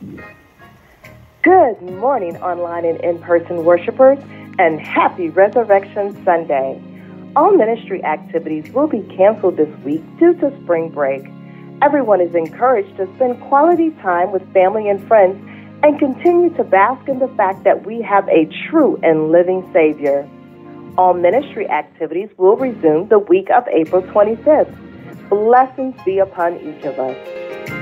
Good morning, online and in person worshipers, and happy Resurrection Sunday. All ministry activities will be canceled this week due to spring break. Everyone is encouraged to spend quality time with family and friends and continue to bask in the fact that we have a true and living Savior. All ministry activities will resume the week of April 25th. Blessings be upon each of us.